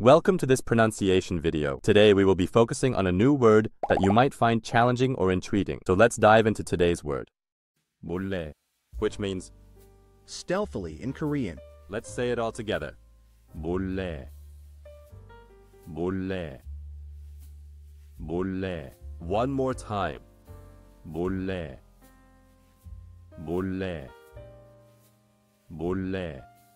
Welcome to this pronunciation video. Today we will be focusing on a new word that you might find challenging or intriguing. So let's dive into today's word. 몰래, which means stealthily in Korean. let's say it all together. 몰래. 몰래. 몰래. One more time. 몰래. 몰래. 몰래.